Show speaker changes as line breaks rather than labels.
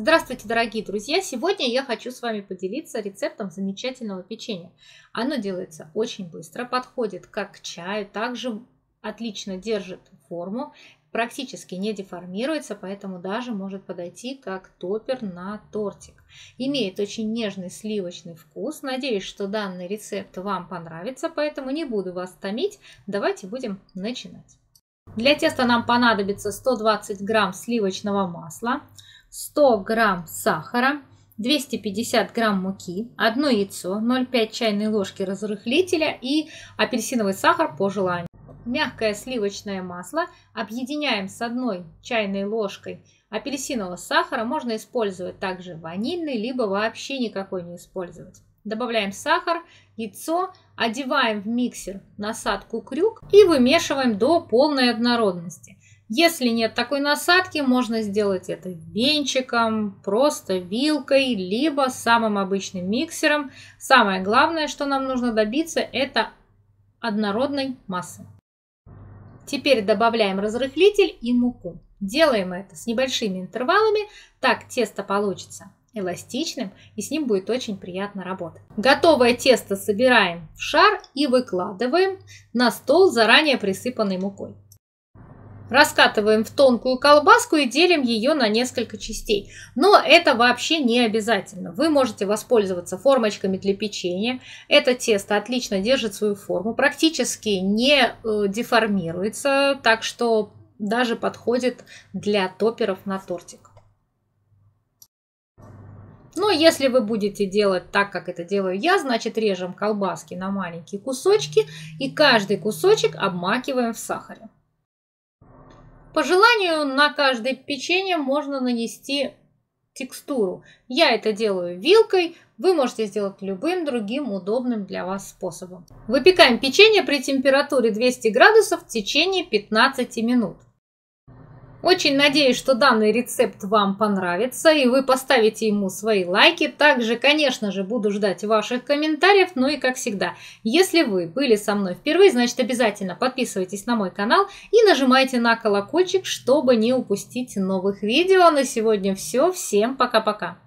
Здравствуйте, дорогие друзья! Сегодня я хочу с вами поделиться рецептом замечательного печенья. Оно делается очень быстро, подходит как к чаю, также отлично держит форму, практически не деформируется, поэтому даже может подойти как топер на тортик. Имеет очень нежный сливочный вкус. Надеюсь, что данный рецепт вам понравится, поэтому не буду вас томить. Давайте будем начинать. Для теста нам понадобится 120 грамм сливочного масла, 100 грамм сахара, 250 грамм муки, одно яйцо, 0,5 чайной ложки разрыхлителя и апельсиновый сахар по желанию. Мягкое сливочное масло объединяем с одной чайной ложкой апельсинового сахара. Можно использовать также ванильный, либо вообще никакой не использовать. Добавляем сахар, яйцо, одеваем в миксер насадку крюк и вымешиваем до полной однородности. Если нет такой насадки, можно сделать это венчиком, просто вилкой, либо самым обычным миксером. Самое главное, что нам нужно добиться, это однородной массы. Теперь добавляем разрыхлитель и муку. Делаем это с небольшими интервалами, так тесто получится эластичным и с ним будет очень приятно работать. Готовое тесто собираем в шар и выкладываем на стол, заранее присыпанный мукой. Раскатываем в тонкую колбаску и делим ее на несколько частей. Но это вообще не обязательно. Вы можете воспользоваться формочками для печенья. Это тесто отлично держит свою форму, практически не э, деформируется, так что даже подходит для топеров на тортик. Но если вы будете делать так, как это делаю я, значит режем колбаски на маленькие кусочки и каждый кусочек обмакиваем в сахаре. По желанию на каждое печенье можно нанести текстуру. Я это делаю вилкой, вы можете сделать любым другим удобным для вас способом. Выпекаем печенье при температуре 200 градусов в течение 15 минут. Очень надеюсь, что данный рецепт вам понравится и вы поставите ему свои лайки. Также, конечно же, буду ждать ваших комментариев. Ну и как всегда, если вы были со мной впервые, значит обязательно подписывайтесь на мой канал и нажимайте на колокольчик, чтобы не упустить новых видео. На сегодня все. Всем пока-пока.